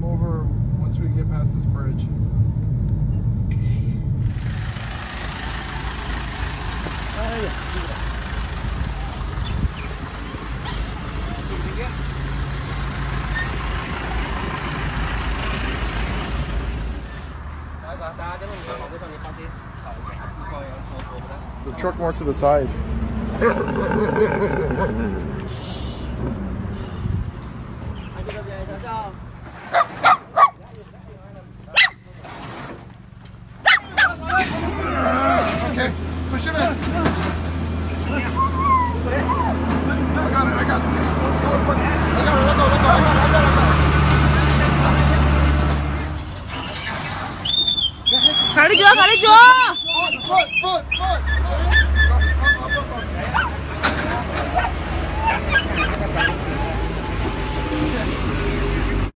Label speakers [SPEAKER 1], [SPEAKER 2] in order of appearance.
[SPEAKER 1] come over once we get past this bridge. The truck more to the side.
[SPEAKER 2] pushing it. I got it,
[SPEAKER 1] I got it. I got it, let